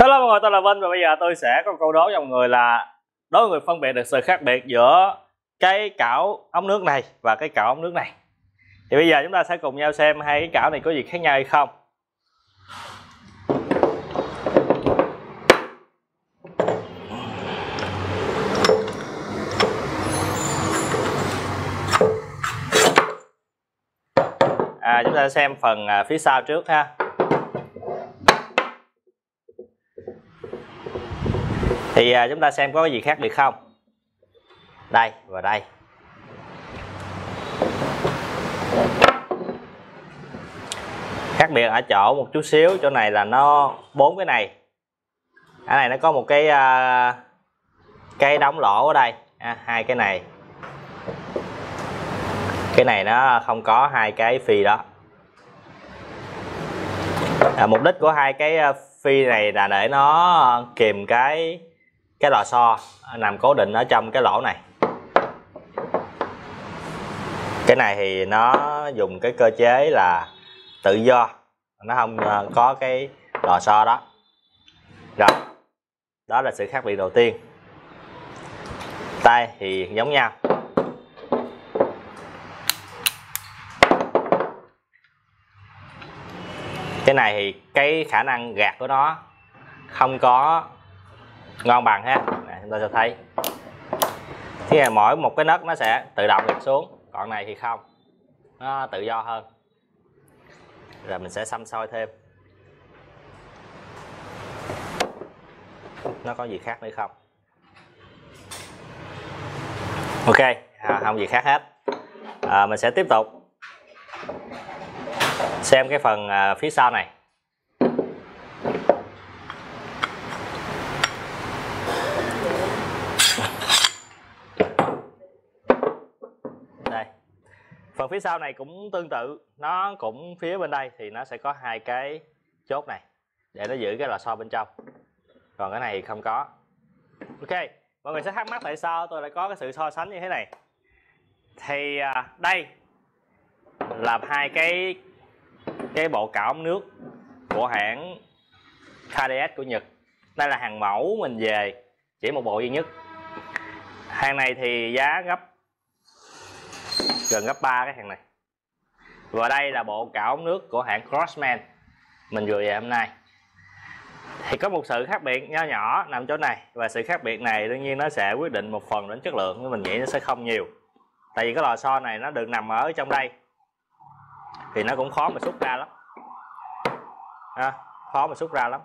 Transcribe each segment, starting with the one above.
Hello mọi người, tôi là Vinh và bây giờ tôi sẽ có một câu đố cho mọi người là đố mọi người phân biệt được sự khác biệt giữa cái cảo ống nước này và cái cảo ống nước này. Thì bây giờ chúng ta sẽ cùng nhau xem hai cái cảo này có gì khác nhau hay không. À, chúng ta xem phần à, phía sau trước ha. Thì à, chúng ta xem có cái gì khác biệt không? Đây và đây. Khác biệt ở chỗ một chút xíu chỗ này là nó bốn cái này. Cái này nó có một cái à, cái đóng lỗ ở đây. À, hai cái này. Cái này nó không có hai cái phi đó. À, mục đích của hai cái à, phi này là để nó kìm cái cái lò xo à, nằm cố định ở trong cái lỗ này. Cái này thì nó dùng cái cơ chế là tự do, nó không à, có cái lò xo đó. Rồi, đó là sự khác biệt đầu tiên. Tay thì giống nhau. Cái này thì cái khả năng gạt của nó không có ngon bằng ha. Này, chúng ta sẽ thấy. Thế là mỗi một cái nấc nó sẽ tự động gạt xuống. Còn này thì không. Nó tự do hơn. Rồi mình sẽ xăm soi thêm. Nó có gì khác nữa không? Ok. À, không gì khác hết. À, mình sẽ tiếp tục xem cái phần à, phía sau này. Phần phía sau này cũng tương tự nó cũng phía bên đây thì nó sẽ có hai cái chốt này để nó giữ cái lò xo bên trong. Còn cái này không có. Ok mọi người sẽ thắc mắc tại sao tôi lại có cái sự so sánh như thế này. Thì à, đây là hai cái cái bộ cạo ống nước của hãng KDS của Nhật. Đây là hàng mẫu mình về chỉ một bộ duy nhất. Hàng này thì giá gấp gần gấp 3 cái hàng này. Và đây là bộ cạo ống nước của hãng Crossman. Mình vừa về hôm nay. Thì có một sự khác biệt nho nhỏ nằm chỗ này. Và sự khác biệt này đương nhiên nó sẽ quyết định một phần đến chất lượng. Nhưng mình nghĩ nó sẽ không nhiều. Tại vì cái lò xo này nó được nằm ở trong đây. Thì nó cũng khó mà xúc ra lắm. À, khó mà xúc ra lắm.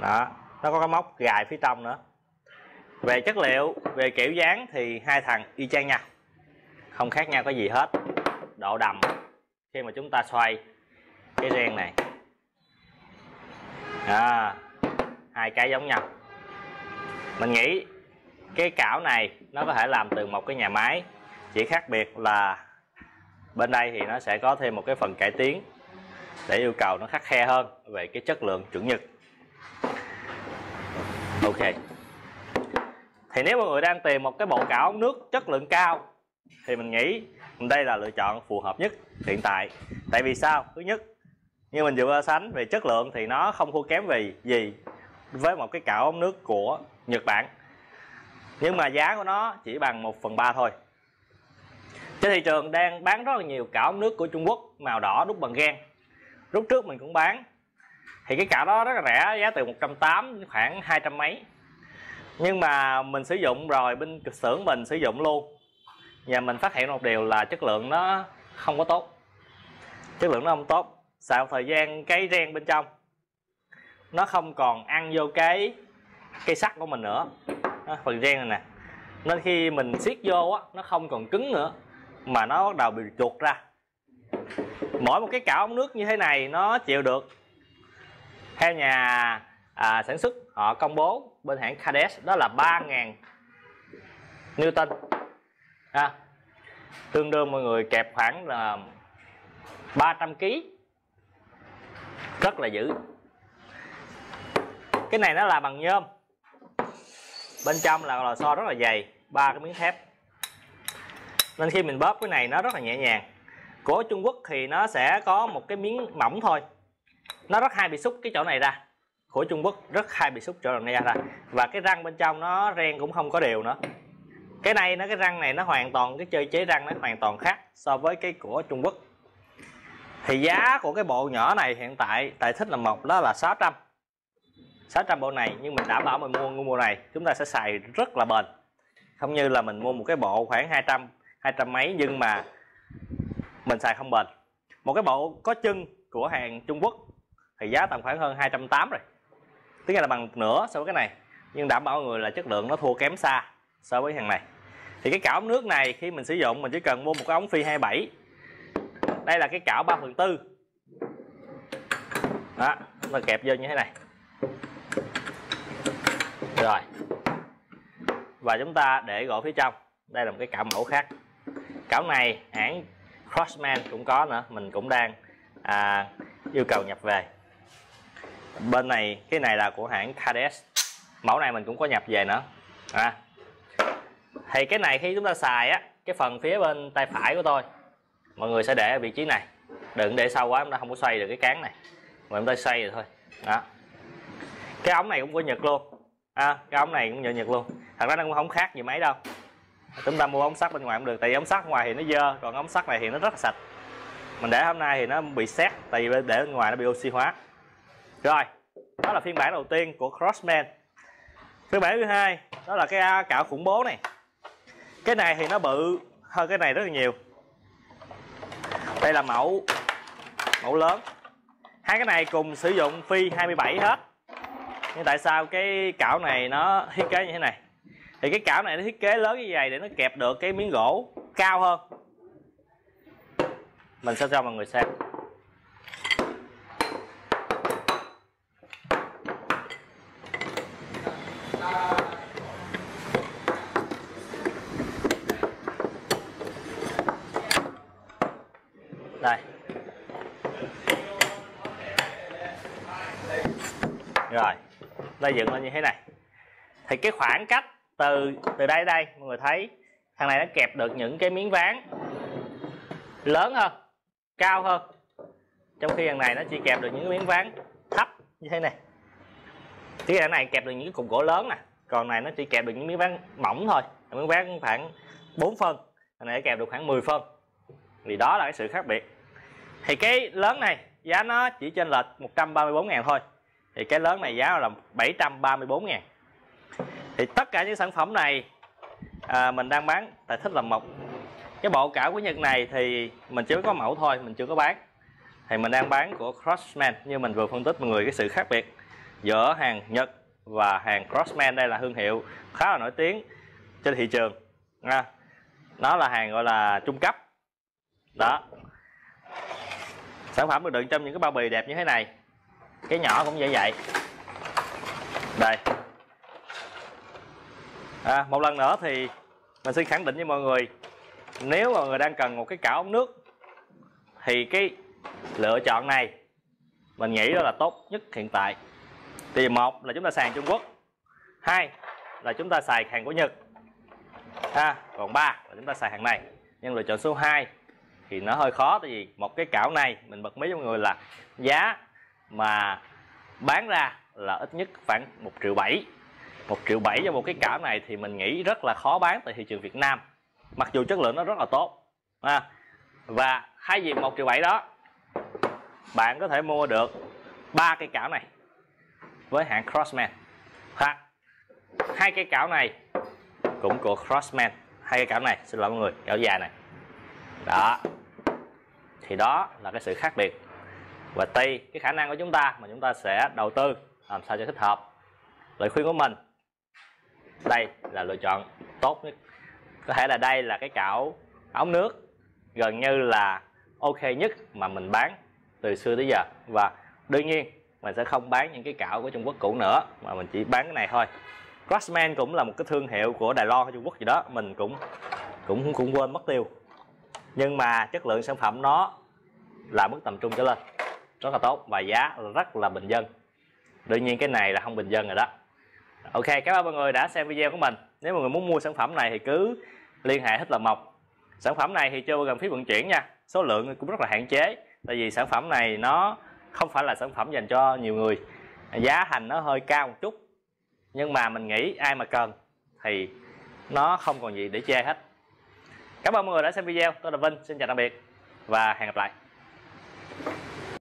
Đó nó có cái móc gài phía trong nữa. Về chất liệu về kiểu dáng thì hai thằng y chang nhau không khác nhau có gì hết. Độ đầm. Khi mà chúng ta xoay cái ren này. À, hai cái giống nhau. Mình nghĩ cái cảo này nó có thể làm từ một cái nhà máy. Chỉ khác biệt là bên đây thì nó sẽ có thêm một cái phần cải tiến để yêu cầu nó khắc khe hơn về cái chất lượng chuẩn nhật. Ok. Thì nếu mọi người đang tìm một cái bộ cảo ống nước chất lượng cao thì mình nghĩ đây là lựa chọn phù hợp nhất hiện tại. Tại vì sao? Thứ nhất, như mình vừa so sánh về chất lượng thì nó không thua kém về gì với một cái cạo ống nước của Nhật Bản. Nhưng mà giá của nó chỉ bằng 1 phần ba thôi. Trên thị trường đang bán rất là nhiều cạo ống nước của Trung Quốc, màu đỏ đúc bằng gan. Lúc trước mình cũng bán, thì cái cạo đó rất là rẻ, giá từ 180 khoảng 200 mấy. Nhưng mà mình sử dụng rồi, bên xưởng mình sử dụng luôn và mình phát hiện một điều là chất lượng nó không có tốt. Chất lượng nó không tốt sau thời gian cái ren bên trong. Nó không còn ăn vô cái cây sắt của mình nữa. Đó, phần ren này nè. Nên khi mình siết vô á nó không còn cứng nữa mà nó bắt đầu bị chuột ra. Mỗi một cái cảo ống nước như thế này nó chịu được. Theo nhà à, sản xuất họ công bố bên hãng Kades đó là 3.000 Newton ha. Tương đương mọi người kẹp khoảng là 300 kg rất là dữ. Cái này nó là bằng nhôm. Bên trong là lò xo rất là dày, ba cái miếng thép. Nên khi mình bóp cái này nó rất là nhẹ nhàng. Của Trung Quốc thì nó sẽ có một cái miếng mỏng thôi. Nó rất hay bị xúc cái chỗ này ra. Của Trung Quốc rất hay bị xúc chỗ này ra. Và cái răng bên trong nó ren cũng không có đều nữa cái này nó, cái răng này nó hoàn toàn, cái chơi chế răng nó hoàn toàn khác so với cái của Trung Quốc. Thì giá của cái bộ nhỏ này hiện tại tại thích là một, đó là 600 600 bộ này, nhưng mình đảm bảo mình mua mua này, chúng ta sẽ xài rất là bền. Không như là mình mua một cái bộ khoảng 200 200 mấy, nhưng mà mình xài không bền. Một cái bộ có chân của hàng Trung Quốc thì giá tầm khoảng hơn 280 rồi. Tức là bằng nửa so với cái này. Nhưng đảm bảo mọi người là chất lượng nó thua kém xa so với hàng này. Thì cái cảo ống nước này khi mình sử dụng mình chỉ cần mua một cái ống phi 27 đây là cái cảo 3 phần tư. Đó nó kẹp vô như thế này. Rồi. Và chúng ta để gỗ phía trong. Đây là một cái cảo mẫu khác. Cảo này hãng Crossman cũng có nữa. Mình cũng đang à, yêu cầu nhập về. Bên này cái này là của hãng Kades. Mẫu này mình cũng có nhập về nữa. À thì cái này khi chúng ta xài á cái phần phía bên tay phải của tôi mọi người sẽ để ở vị trí này. Đừng để sâu quá chúng ta không có xoay được cái cán này. Mà chúng ta xoay rồi thôi. Đó. Cái ống này cũng của nhật luôn. À, cái ống này cũng nhựa nhật luôn. Thật ra nó cũng không khác gì mấy đâu. Chúng ta mua ống sắt bên ngoài cũng được tại vì ống sắt ngoài thì nó dơ còn ống sắt này thì nó rất là sạch. Mình để hôm nay thì nó bị xét tại vì để bên ngoài nó bị oxy hóa. Rồi đó là phiên bản đầu tiên của Crossman. Phiên bản thứ hai đó là cái cạo khủng bố này cái này thì nó bự hơn cái này rất là nhiều. Đây là mẫu mẫu lớn. Hai cái này cùng sử dụng phi 27 hết. Nhưng tại sao cái cảo này nó thiết kế như thế này? Thì cái cảo này nó thiết kế lớn như vậy để nó kẹp được cái miếng gỗ cao hơn. Mình sẽ cho mọi người xem đây rồi ta dựng lên như thế này. Thì cái khoảng cách từ từ đây đây, mọi người thấy, thằng này nó kẹp được những cái miếng ván lớn hơn, cao hơn. Trong khi thằng này nó chỉ kẹp được những cái miếng ván thấp như thế này. Cái thằng này kẹp được những cái cục gỗ lớn nè, còn này nó chỉ kẹp được những miếng ván mỏng thôi. Miếng ván khoảng 4 phân, thằng này kẹp được khoảng 10 phân. Vì đó là cái sự khác biệt. Thì cái lớn này giá nó chỉ trên lệch 134 ngàn thôi thì cái lớn này giá là 734 ngàn. Thì tất cả những sản phẩm này à, mình đang bán tại thích làm mộc. Cái bộ cảo của Nhật này thì mình chỉ có mẫu thôi mình chưa có bán. Thì mình đang bán của Crossman như mình vừa phân tích mọi người cái sự khác biệt giữa hàng Nhật và hàng Crossman. Đây là thương hiệu khá là nổi tiếng trên thị trường à, nó là hàng gọi là trung cấp. Đó. Sản phẩm được đựng trong những cái bao bì đẹp như thế này cái nhỏ cũng vậy vậy đây. À, một lần nữa thì mình xin khẳng định với mọi người nếu mọi người đang cần một cái cảo ống nước thì cái lựa chọn này mình nghĩ đó là tốt nhất hiện tại. Thì một là chúng ta sàn Trung Quốc hai là chúng ta xài hàng của Nhật à, còn ba là chúng ta xài hàng này. Nhưng lựa chọn số 2 thì nó hơi khó tại vì một cái cảo này mình bật mí cho mọi người là giá mà bán ra là ít nhất khoảng một triệu bảy. Một triệu bảy cho một cái cảo này thì mình nghĩ rất là khó bán tại thị trường Việt Nam. Mặc dù chất lượng nó rất là tốt à, và thay vì một triệu bảy đó bạn có thể mua được ba cây cảo này với hãng Crossman ha. Hai cây cảo này cũng của Crossman. Hai cây cảo này xin lỗi mọi người cảo dài này đó. Thì đó là cái sự khác biệt và tùy cái khả năng của chúng ta mà chúng ta sẽ đầu tư, làm sao cho thích hợp. Lời khuyên của mình, đây là lựa chọn tốt nhất. Có thể là đây là cái cảo ống nước gần như là ok nhất mà mình bán từ xưa tới giờ. Và đương nhiên, mình sẽ không bán những cái cảo của Trung Quốc cũ nữa, mà mình chỉ bán cái này thôi. Crossman cũng là một cái thương hiệu của Đài Loan hay Trung Quốc gì đó, mình cũng cũng cũng quên mất tiêu. Nhưng mà chất lượng sản phẩm nó là mức tầm trung trở lên rất là tốt và giá rất là bình dân. Đương nhiên cái này là không bình dân rồi đó. Ok, cảm ơn mọi người đã xem video của mình. Nếu mọi người muốn mua sản phẩm này thì cứ liên hệ hết là mộc. Sản phẩm này thì chưa bao gồm phí vận chuyển nha. Số lượng cũng rất là hạn chế, tại vì sản phẩm này nó không phải là sản phẩm dành cho nhiều người. Giá thành nó hơi cao một chút, nhưng mà mình nghĩ ai mà cần thì nó không còn gì để chê hết. Cảm ơn mọi người đã xem video. Tôi là Vinh, xin chào tạm biệt và hẹn gặp lại.